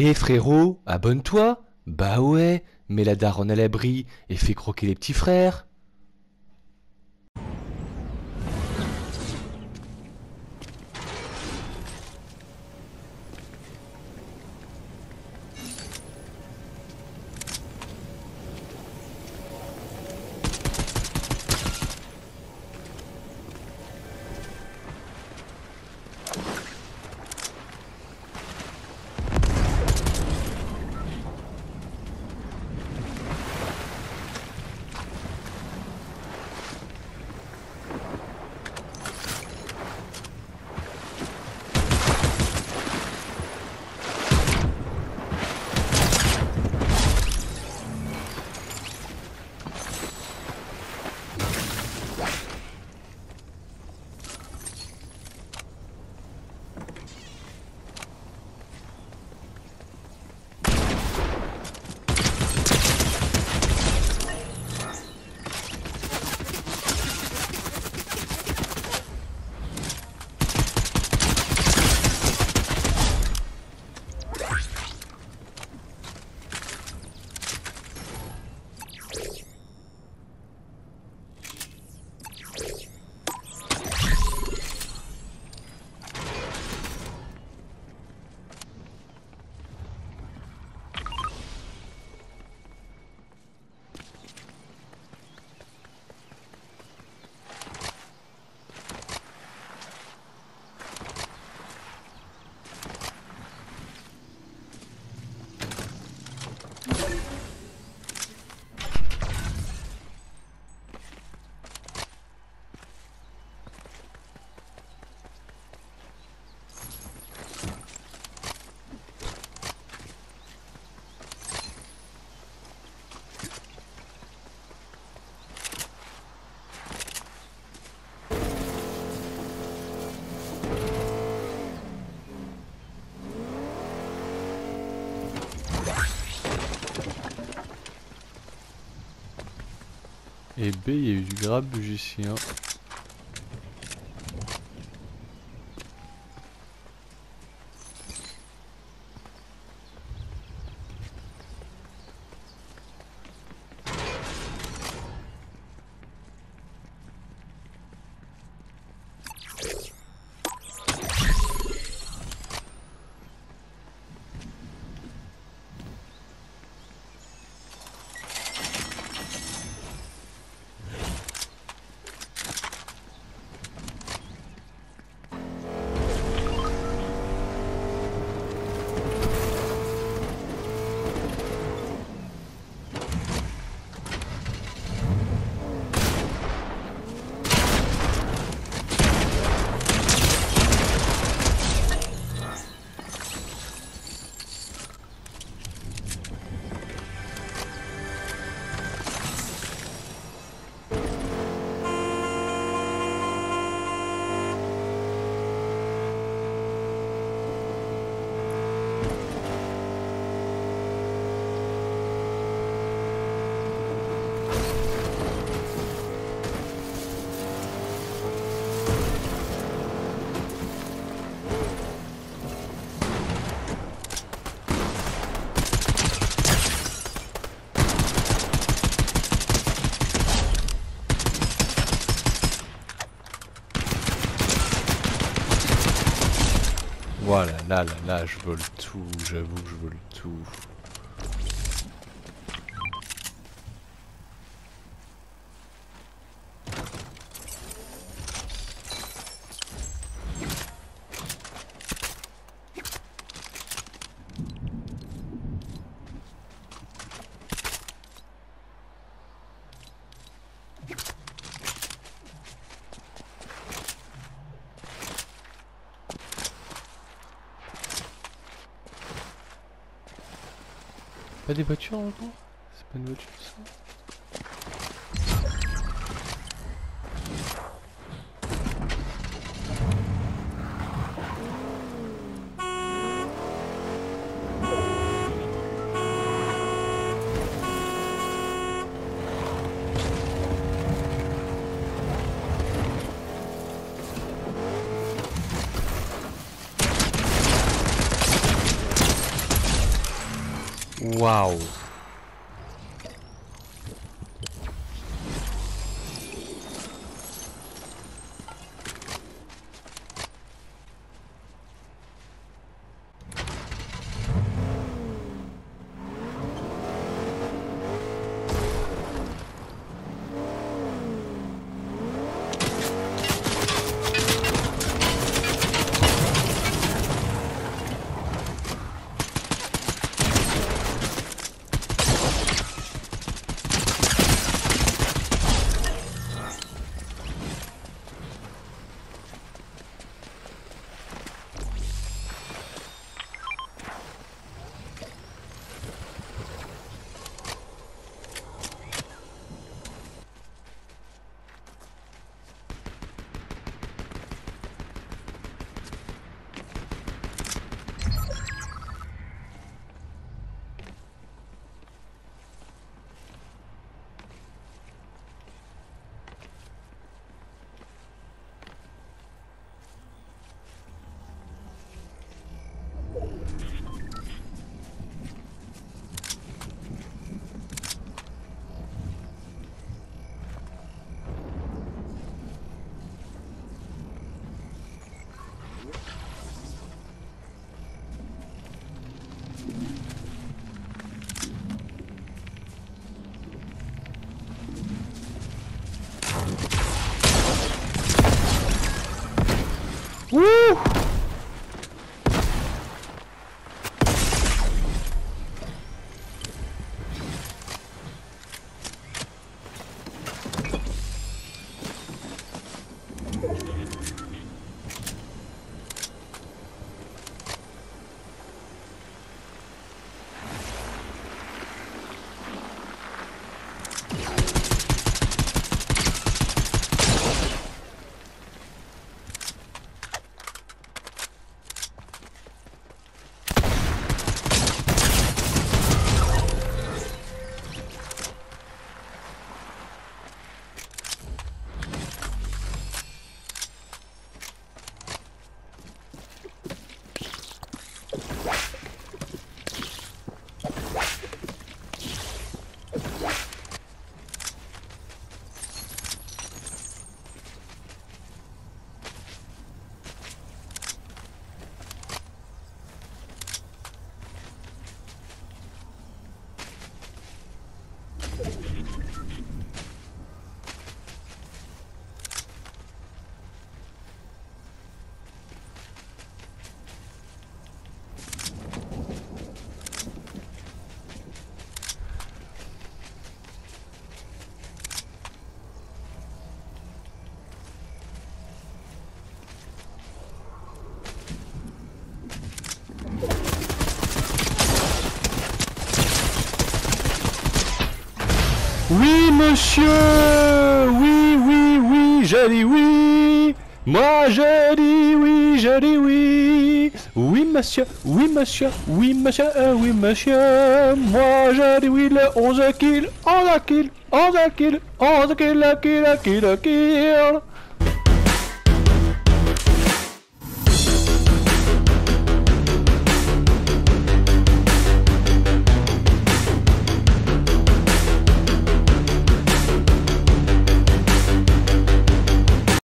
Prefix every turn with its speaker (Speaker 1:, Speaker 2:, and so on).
Speaker 1: Eh frérot, abonne-toi Bah ouais, mets la daronne à l'abri et fais croquer les petits frères.
Speaker 2: et B, il y a eu du grab, j'ai Oh là là là là, je vole tout, j'avoue que je vole tout. Pas des voitures en C'est pas une voiture ça?
Speaker 1: Wow. Woo! Oui, monsieur. Oui, oui, oui, je dis oui. Moi, je dis oui, je dis oui. Oui, monsieur, oui, monsieur, oui, monsieur, euh, oui, monsieur. Moi, je dis oui, le 11 kills, 11 kills, 11 kills, 11 kills, kill, kill, kill, kill